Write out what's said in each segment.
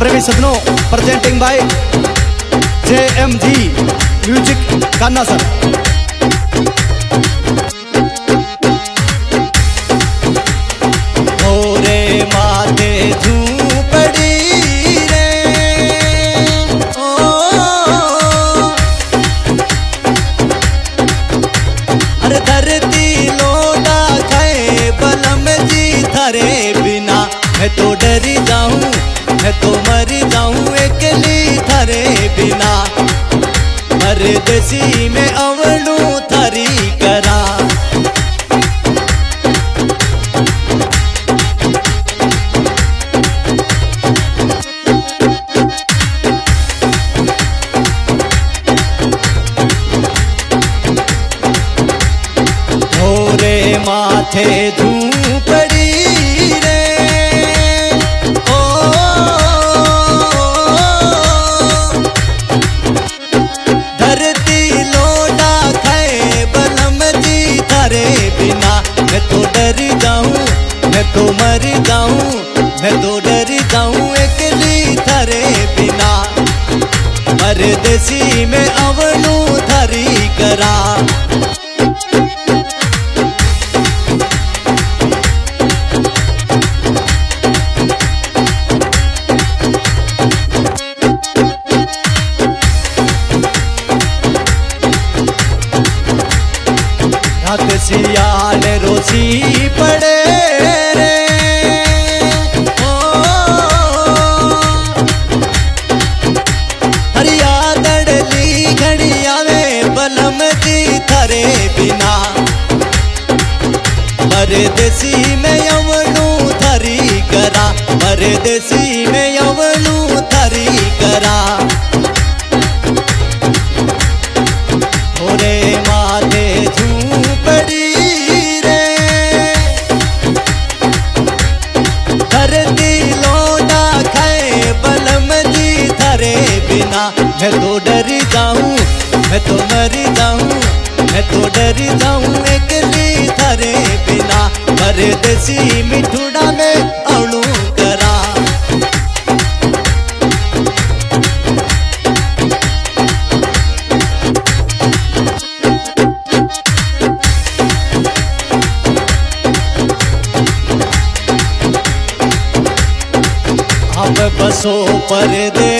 प्रेमी सदनों presenting by J M G music Kanna sir. मैं तो डरी जाऊँ, मैं तो परदेसी में अवलू थारी करा। माथे धूपड़ी सियाल रोसी पड़े परदेसी में यवनू थरी करा परदेसी में यवनू मैं तो डरी जाऊँ, मैं तो मरी जाऊँ, मैं तो डरी जाऊँ एकली थारे बिना। परदेसी मिठुड़ा में अणु करा। अब बसो परदेश तो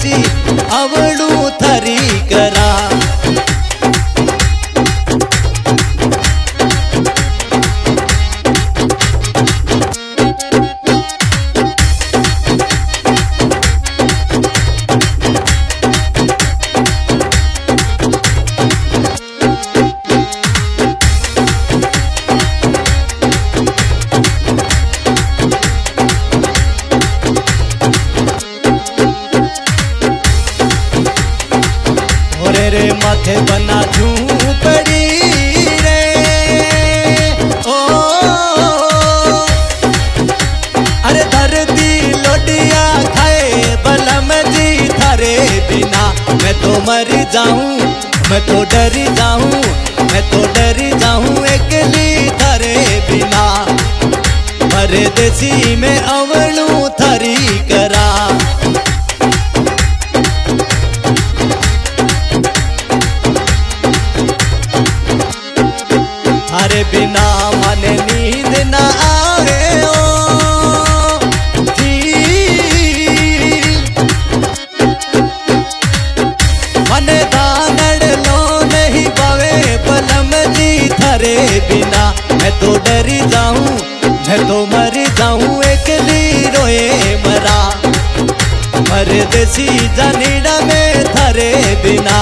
परदेसी अवलू तो मर जाऊँ, मैं तो डरी जाऊँ, मैं तो डरी जाऊँ एकली थारे बिना। परदेसी में अवलू थरी करा। अरे बिना परदेसी जानीड़ा में थरे बिना।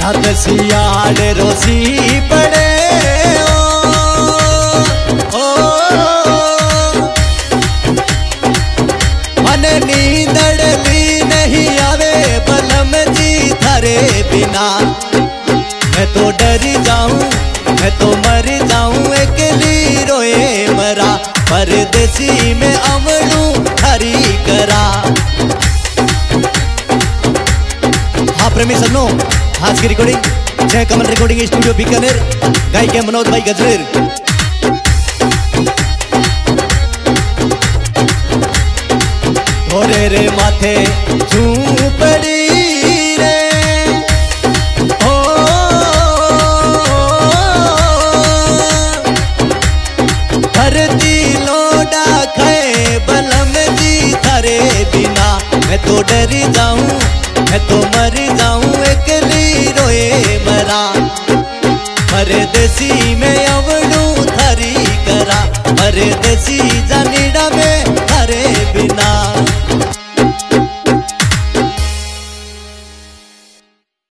याद सियाड़ रोसी पड़े की रिकॉर्डिंग जय कमल रिकॉर्डिंग स्टूडियो बीकानेर गायिका मनोज भाई गजरेर मरे देसी में अवडू थरी करा। मरे देसी जानीडा